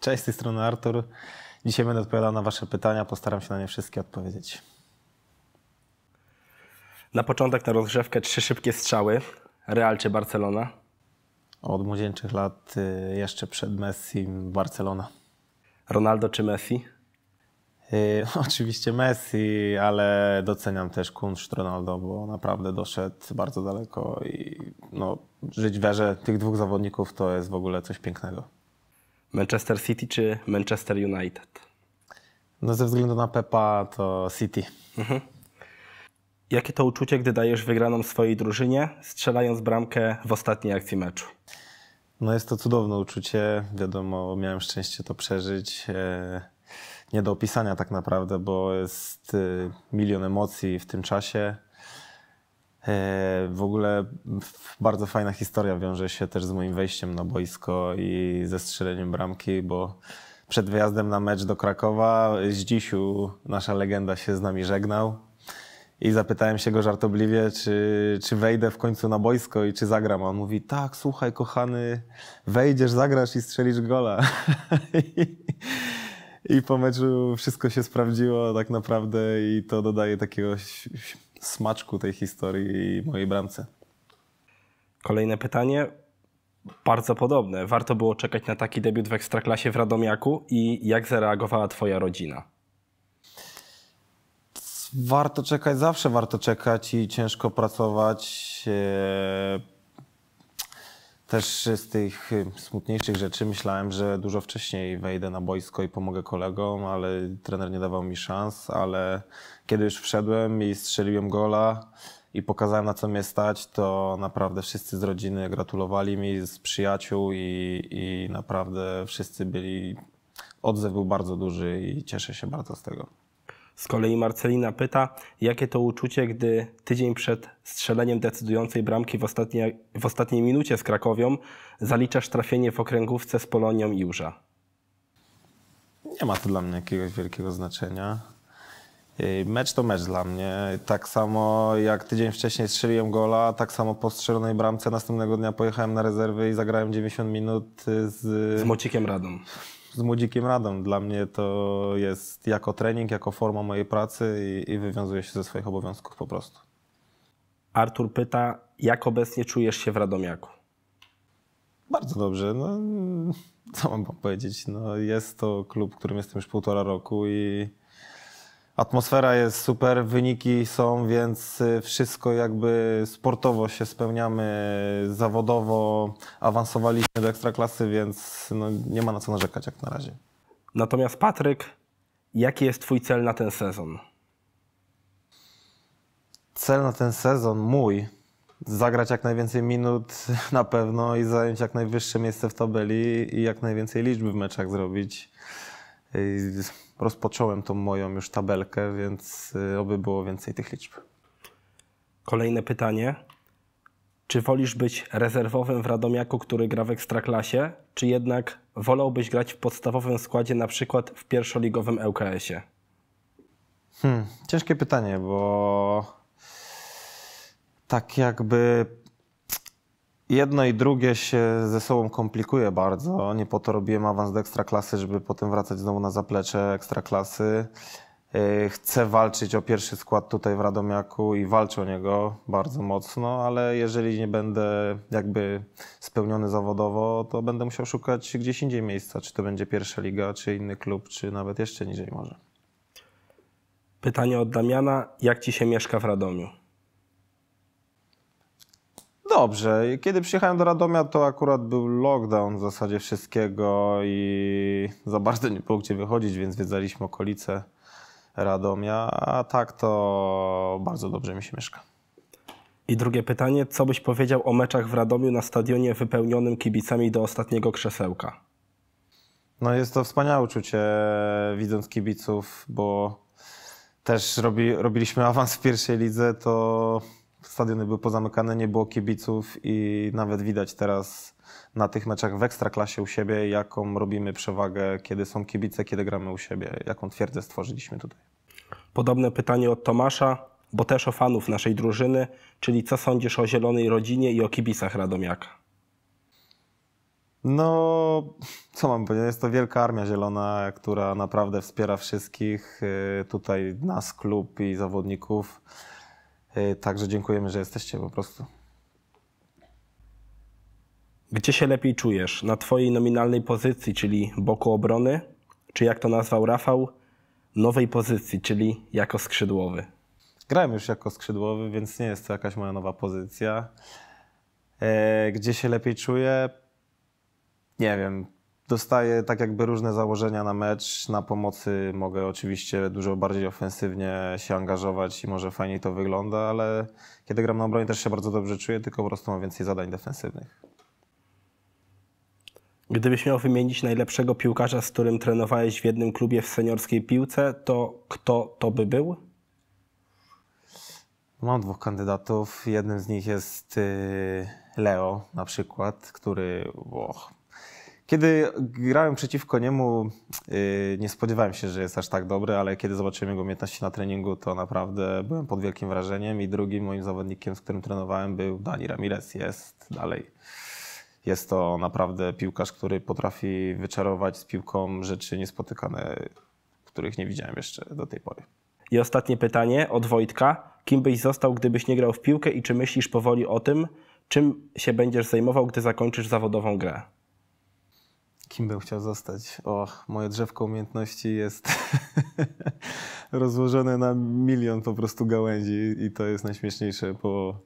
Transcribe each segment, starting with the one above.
Cześć, z tej strony Artur. Dzisiaj będę odpowiadał na Wasze pytania, postaram się na nie wszystkie odpowiedzieć. Na początek na rozgrzewkę trzy szybkie strzały. Real czy Barcelona? Od młodzieńczych lat, y, jeszcze przed Messi, Barcelona. Ronaldo czy Messi? Y, Oczywiście Messi, ale doceniam też kunszt Ronaldo, bo naprawdę doszedł bardzo daleko i no, żyć w erze tych dwóch zawodników to jest w ogóle coś pięknego. Manchester City czy Manchester United? No ze względu na Pepa to City. Jakie to uczucie, gdy dajesz wygraną swojej drużynie, strzelając bramkę w ostatniej akcji meczu? No jest to cudowne uczucie. Wiadomo, miałem szczęście to przeżyć. E, Nie do opisania tak naprawdę, bo jest e, milion emocji w tym czasie. E, W ogóle bardzo fajna historia wiąże się też z moim wejściem na boisko i ze strzeleniem bramki, bo przed wyjazdem na mecz do Krakowa Zdzisiu, nasza legenda, się z nami żegnał. I zapytałem się go żartobliwie, czy, czy wejdę w końcu na boisko i czy zagram. A on mówi, tak, słuchaj, kochany, wejdziesz, zagrasz i strzelisz gola. I, po meczu wszystko się sprawdziło tak naprawdę i to dodaje takiego smaczku tej historii i mojej bramce. Kolejne pytanie. Bardzo podobne. Warto było czekać na taki debiut w Ekstraklasie w Radomiaku i jak zareagowała Twoja rodzina? Warto czekać, zawsze warto czekać i ciężko pracować. Też z tych e, smutniejszych rzeczy myślałem, że dużo wcześniej wejdę na boisko i pomogę kolegom, ale trener nie dawał mi szans, ale kiedy już wszedłem i strzeliłem gola i pokazałem na co mnie stać, to naprawdę wszyscy z rodziny gratulowali mi, z przyjaciół i, i naprawdę wszyscy byli, odzew był bardzo duży i cieszę się bardzo z tego. Z kolei Marcelina pyta, jakie to uczucie, gdy tydzień przed strzeleniem decydującej bramki w ostatniej, w ostatniej minucie z Krakowią zaliczasz trafienie w okręgówce z Polonią Jurza. Nie ma to dla mnie jakiegoś wielkiego znaczenia. Mecz to mecz dla mnie. Tak samo jak tydzień wcześniej strzeliłem gola, tak samo po strzelonej bramce następnego dnia pojechałem na rezerwy i zagrałem 90 minut z, Z Mocikiem Radą. Z Młodzikiem Radą. Dla mnie to jest jako trening, jako forma mojej pracy i, i wywiązuję się ze swoich obowiązków po prostu. Artur pyta, jak obecnie czujesz się w Radomiaku? Bardzo dobrze. No, co mam powiedzieć? No, jest to klub, w którym jestem już półtora roku i atmosfera jest super, wyniki są, więc y, wszystko jakby sportowo się spełniamy, zawodowo awansowaliśmy do ekstraklasy, więc no, nie ma na co narzekać jak na razie. Natomiast Patryk, jaki jest Twój cel na ten sezon? Cel na ten sezon mój, zagrać jak najwięcej minut na pewno i zająć jak najwyższe miejsce w tabeli i jak najwięcej liczby w meczach zrobić. Rozpocząłem tą moją już tabelkę, więc y, oby było więcej tych liczb. Kolejne pytanie. Czy wolisz być rezerwowym w Radomiaku, który gra w Ekstraklasie, czy jednak wolałbyś grać w podstawowym składzie, na przykład w pierwszoligowym ŁKS-ie? Hmm, ciężkie pytanie, bo tak jakby jedno i drugie się ze sobą komplikuje bardzo. Nie po to robiłem awans do ekstraklasy, żeby potem wracać znowu na zaplecze ekstraklasy. Yy, Chcę walczyć o pierwszy skład tutaj w Radomiaku i walczę o niego bardzo mocno, ale jeżeli nie będę jakby spełniony zawodowo, to będę musiał szukać gdzieś indziej miejsca, czy to będzie pierwsza liga, czy inny klub, czy nawet jeszcze niżej może. Pytanie od Damiana. Jak Ci się mieszka w Radomiu? Dobrze. Kiedy przyjechałem do Radomia, to akurat był lockdown w zasadzie wszystkiego i za bardzo nie było gdzie wychodzić, więc zwiedzaliśmy okolice Radomia, a tak to bardzo dobrze mi się mieszka. I drugie pytanie. Co byś powiedział o meczach w Radomiu na stadionie wypełnionym kibicami do ostatniego krzesełka? No jest to wspaniałe uczucie, widząc kibiców, bo też robi, robiliśmy awans w pierwszej lidze, to stadiony były pozamykane, nie było kibiców i nawet widać teraz na tych meczach w Ekstraklasie u siebie, jaką robimy przewagę, kiedy są kibice, kiedy gramy u siebie, jaką twierdzę stworzyliśmy tutaj. Podobne pytanie od Tomasza, bo też o fanów naszej drużyny, czyli co sądzisz o zielonej rodzinie i o kibicach Radomiaka? No, co mam powiedzieć? Jest to wielka armia zielona, która naprawdę wspiera wszystkich. y, Tutaj nas, klub i zawodników. Y, Także dziękujemy, że jesteście po prostu. Gdzie się lepiej czujesz? Na twojej nominalnej pozycji, czyli boku obrony, czy jak to nazwał Rafał, nowej pozycji, czyli jako skrzydłowy? Grałem już jako skrzydłowy, więc nie jest to jakaś moja nowa pozycja. E, Gdzie się lepiej czuję? Nie wiem. Dostaję tak jakby różne założenia na mecz. Na pomocy mogę oczywiście dużo bardziej ofensywnie się angażować i może fajniej to wygląda, ale kiedy gram na obronie też się bardzo dobrze czuję, tylko po prostu mam więcej zadań defensywnych. Gdybyś miał wymienić najlepszego piłkarza, z którym trenowałeś w jednym klubie w seniorskiej piłce, to kto to by był? Mam dwóch kandydatów. Jednym z nich jest y, Leo na przykład, który. Kiedy grałem przeciwko niemu, y, nie spodziewałem się, że jest aż tak dobry, ale kiedy zobaczyłem jego umiejętności na treningu, to naprawdę byłem pod wielkim wrażeniem. I drugim moim zawodnikiem, z którym trenowałem, był Dani Ramirez. Jest dalej. Jest to naprawdę piłkarz, który potrafi wyczarować z piłką rzeczy niespotykane, których nie widziałem jeszcze do tej pory. I ostatnie pytanie od Wojtka. Kim byś został, gdybyś nie grał w piłkę i czy myślisz powoli o tym, czym się będziesz zajmował, gdy zakończysz zawodową grę? Kim bym chciał zostać? Och, moje drzewko umiejętności jest rozłożone na milion po prostu gałęzi i to jest najśmieszniejsze, bo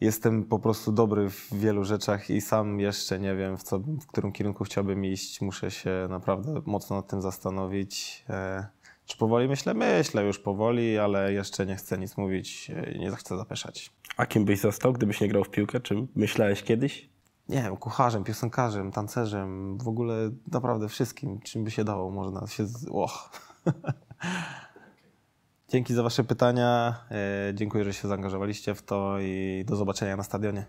jestem po prostu dobry w wielu rzeczach i sam jeszcze nie wiem, w, co, w którym kierunku chciałbym iść. Muszę się naprawdę mocno nad tym zastanowić. E, czy powoli myślę? Myślę już powoli, ale jeszcze nie chcę nic mówić, e, nie chcę zapeszać. A kim byś został, gdybyś nie grał w piłkę? Czy myślałeś kiedyś? Nie wiem, kucharzem, piosenkarzem, tancerzem, w ogóle naprawdę wszystkim, czym by się dało, można się... Z... Dzięki za Wasze pytania. E, dziękuję, że się zaangażowaliście w to i do zobaczenia na stadionie.